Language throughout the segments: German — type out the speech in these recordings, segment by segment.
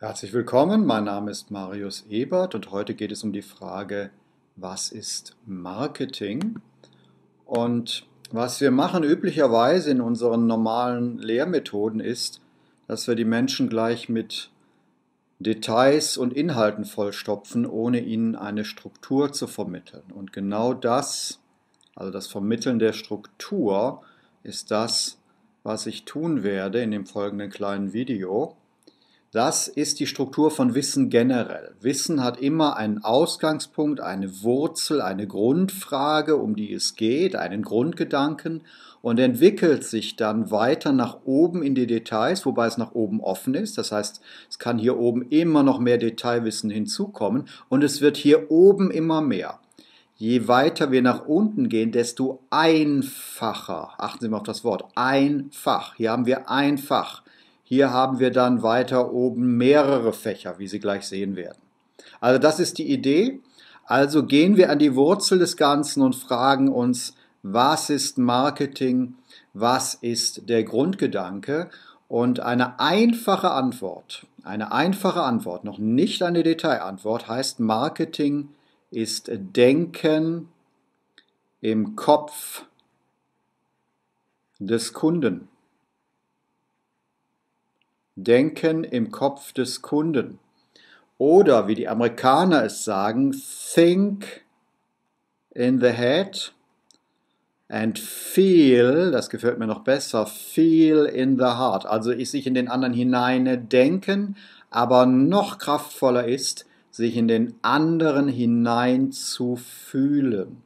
Herzlich willkommen, mein Name ist Marius Ebert und heute geht es um die Frage, was ist Marketing? Und was wir machen üblicherweise in unseren normalen Lehrmethoden ist, dass wir die Menschen gleich mit Details und Inhalten vollstopfen, ohne ihnen eine Struktur zu vermitteln. Und genau das, also das Vermitteln der Struktur, ist das, was ich tun werde in dem folgenden kleinen Video. Das ist die Struktur von Wissen generell. Wissen hat immer einen Ausgangspunkt, eine Wurzel, eine Grundfrage, um die es geht, einen Grundgedanken und entwickelt sich dann weiter nach oben in die Details, wobei es nach oben offen ist. Das heißt, es kann hier oben immer noch mehr Detailwissen hinzukommen und es wird hier oben immer mehr. Je weiter wir nach unten gehen, desto einfacher. Achten Sie mal auf das Wort. Einfach. Hier haben wir einfach. Hier haben wir dann weiter oben mehrere Fächer, wie Sie gleich sehen werden. Also das ist die Idee. Also gehen wir an die Wurzel des Ganzen und fragen uns, was ist Marketing? Was ist der Grundgedanke? Und eine einfache Antwort, eine einfache Antwort, noch nicht eine Detailantwort, heißt Marketing ist Denken im Kopf des Kunden. Denken im Kopf des Kunden. Oder wie die Amerikaner es sagen, think in the head and feel, das gefällt mir noch besser, feel in the heart. Also sich in den anderen hinein denken, aber noch kraftvoller ist, sich in den anderen hinein zu fühlen.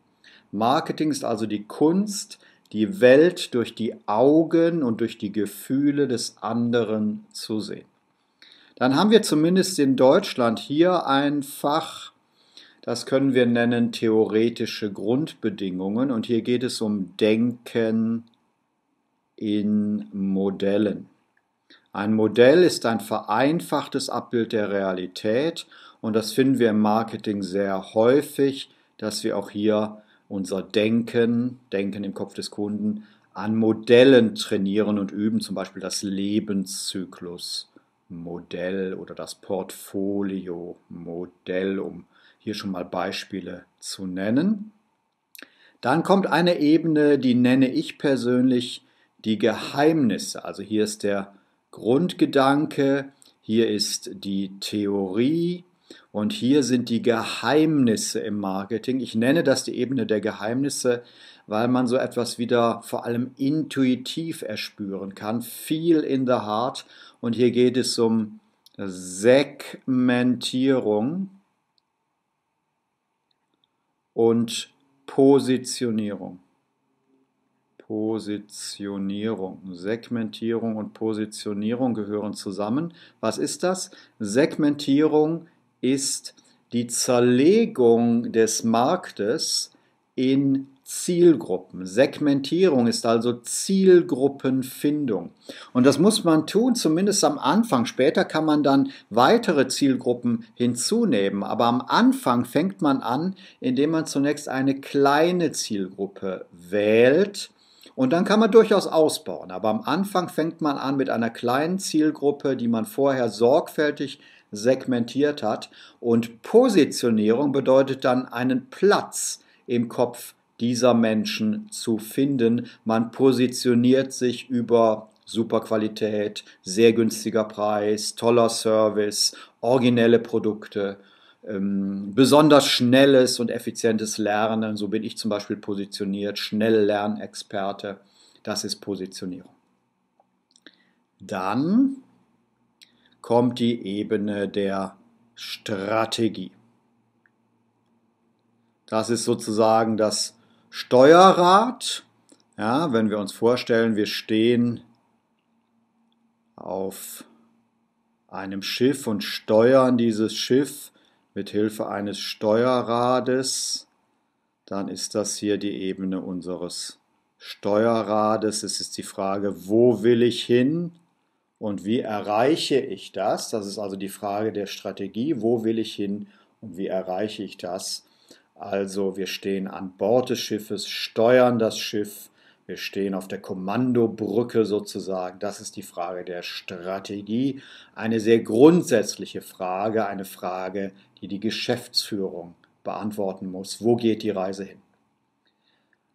Marketing ist also die Kunst, die Welt durch die Augen und durch die Gefühle des anderen zu sehen. Dann haben wir zumindest in Deutschland hier ein Fach, das können wir nennen theoretische Grundbedingungen und hier geht es um Denken in Modellen. Ein Modell ist ein vereinfachtes Abbild der Realität und das finden wir im Marketing sehr häufig, dass wir auch hier unser Denken, Denken im Kopf des Kunden, an Modellen trainieren und üben, zum Beispiel das Lebenszyklusmodell oder das Portfolio-Modell, um hier schon mal Beispiele zu nennen. Dann kommt eine Ebene, die nenne ich persönlich die Geheimnisse. Also hier ist der Grundgedanke, hier ist die Theorie, und hier sind die Geheimnisse im Marketing. Ich nenne das die Ebene der Geheimnisse, weil man so etwas wieder vor allem intuitiv erspüren kann. Viel in the heart. Und hier geht es um Segmentierung und Positionierung. Positionierung. Segmentierung und Positionierung gehören zusammen. Was ist das? Segmentierung ist die Zerlegung des Marktes in Zielgruppen. Segmentierung ist also Zielgruppenfindung. Und das muss man tun, zumindest am Anfang. Später kann man dann weitere Zielgruppen hinzunehmen. Aber am Anfang fängt man an, indem man zunächst eine kleine Zielgruppe wählt. Und dann kann man durchaus ausbauen. Aber am Anfang fängt man an mit einer kleinen Zielgruppe, die man vorher sorgfältig segmentiert hat. Und Positionierung bedeutet dann einen Platz im Kopf dieser Menschen zu finden. Man positioniert sich über super Qualität, sehr günstiger Preis, toller Service, originelle Produkte, ähm, besonders schnelles und effizientes Lernen. So bin ich zum Beispiel positioniert, Schnelllernexperte. Das ist Positionierung. Dann kommt die Ebene der Strategie. Das ist sozusagen das Steuerrad. Ja, wenn wir uns vorstellen, wir stehen auf einem Schiff und steuern dieses Schiff mit Hilfe eines Steuerrades, dann ist das hier die Ebene unseres Steuerrades. Es ist die Frage, wo will ich hin? Und wie erreiche ich das? Das ist also die Frage der Strategie. Wo will ich hin und wie erreiche ich das? Also wir stehen an Bord des Schiffes, steuern das Schiff Wir stehen auf der Kommandobrücke sozusagen. Das ist die Frage der Strategie. Eine sehr grundsätzliche Frage, eine Frage, die die Geschäftsführung beantworten muss. Wo geht die Reise hin?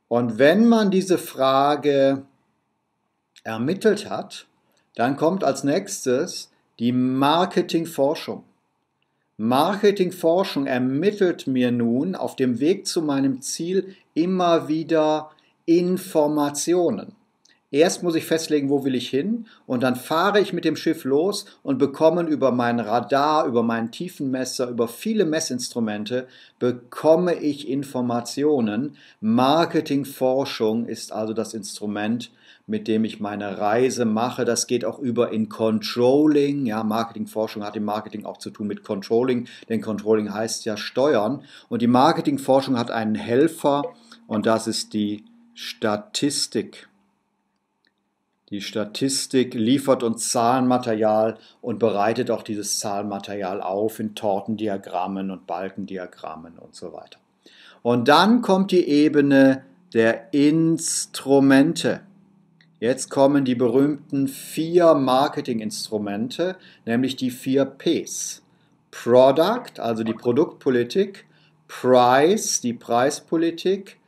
Und wenn man diese Frage ermittelt hat, dann kommt als nächstes die Marketingforschung. Marketingforschung ermittelt mir nun auf dem Weg zu meinem Ziel immer wieder Informationen. Erst muss ich festlegen, wo will ich hin und dann fahre ich mit dem Schiff los und bekomme über mein Radar, über meinen Tiefenmesser, über viele Messinstrumente, bekomme ich Informationen. Marketingforschung ist also das Instrument, mit dem ich meine Reise mache. Das geht auch über in Controlling. Ja, Marketingforschung hat im Marketing auch zu tun mit Controlling, denn Controlling heißt ja Steuern. Und die Marketingforschung hat einen Helfer und das ist die Statistik. Die Statistik liefert uns Zahlenmaterial und bereitet auch dieses Zahlenmaterial auf in Tortendiagrammen und Balkendiagrammen und so weiter. Und dann kommt die Ebene der Instrumente. Jetzt kommen die berühmten vier Marketinginstrumente, nämlich die vier Ps. Product, also die Produktpolitik, Price, die Preispolitik,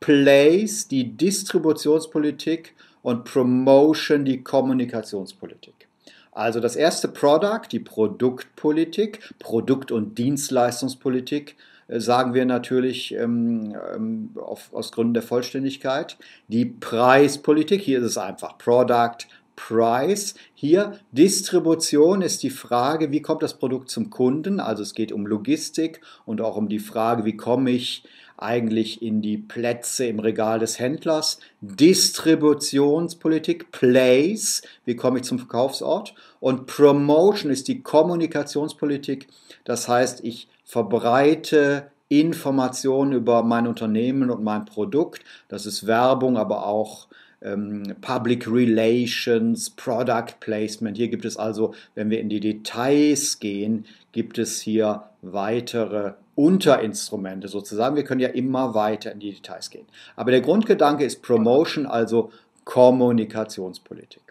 Place, die Distributionspolitik und Promotion, die Kommunikationspolitik. Also das erste Product, die Produktpolitik, Produkt- und Dienstleistungspolitik, äh, sagen wir natürlich ähm, ähm, auf, aus Gründen der Vollständigkeit. Die Preispolitik, hier ist es einfach Product, Price. Hier Distribution ist die Frage, wie kommt das Produkt zum Kunden? Also es geht um Logistik und auch um die Frage, wie komme ich eigentlich in die Plätze im Regal des Händlers. Distributionspolitik, Place, wie komme ich zum Verkaufsort? Und Promotion ist die Kommunikationspolitik. Das heißt, ich verbreite Informationen über mein Unternehmen und mein Produkt. Das ist Werbung, aber auch ähm, Public Relations, Product Placement. Hier gibt es also, wenn wir in die Details gehen, gibt es hier weitere Unterinstrumente sozusagen. Wir können ja immer weiter in die Details gehen. Aber der Grundgedanke ist Promotion, also Kommunikationspolitik.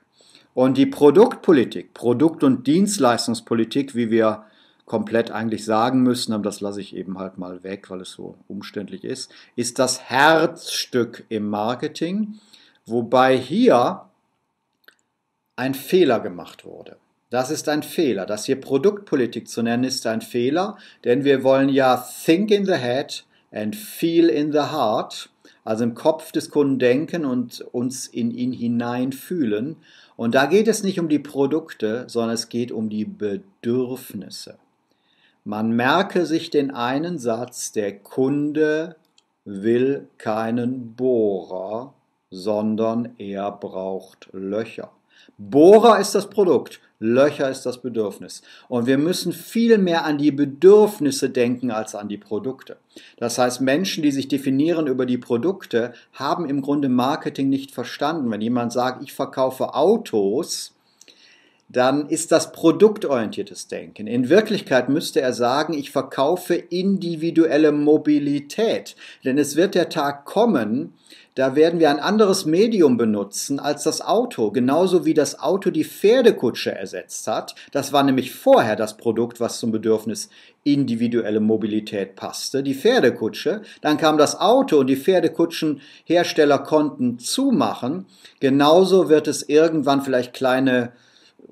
Und die Produktpolitik, Produkt- und Dienstleistungspolitik, wie wir komplett eigentlich sagen müssen, aber das lasse ich eben halt mal weg, weil es so umständlich ist, ist das Herzstück im Marketing, wobei hier ein Fehler gemacht wurde. Das ist ein Fehler. Das hier Produktpolitik zu nennen, ist ein Fehler, denn wir wollen ja think in the head and feel in the heart, also im Kopf des Kunden denken und uns in ihn hineinfühlen. Und da geht es nicht um die Produkte, sondern es geht um die Bedürfnisse. Man merke sich den einen Satz, der Kunde will keinen Bohrer, sondern er braucht Löcher. Bohrer ist das Produkt, Löcher ist das Bedürfnis. Und wir müssen viel mehr an die Bedürfnisse denken als an die Produkte. Das heißt, Menschen, die sich definieren über die Produkte, haben im Grunde Marketing nicht verstanden. Wenn jemand sagt, ich verkaufe Autos, dann ist das produktorientiertes Denken. In Wirklichkeit müsste er sagen, ich verkaufe individuelle Mobilität. Denn es wird der Tag kommen, da werden wir ein anderes Medium benutzen als das Auto, genauso wie das Auto die Pferdekutsche ersetzt hat. Das war nämlich vorher das Produkt, was zum Bedürfnis individuelle Mobilität passte, die Pferdekutsche. Dann kam das Auto und die Pferdekutschenhersteller konnten zumachen. Genauso wird es irgendwann vielleicht kleine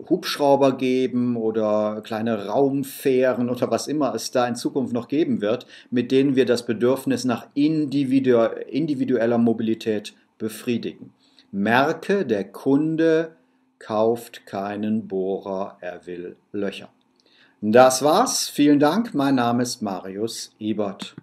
Hubschrauber geben oder kleine Raumfähren oder was immer es da in Zukunft noch geben wird, mit denen wir das Bedürfnis nach individueller Mobilität befriedigen. Merke, der Kunde kauft keinen Bohrer, er will Löcher. Das war's. Vielen Dank. Mein Name ist Marius Ebert.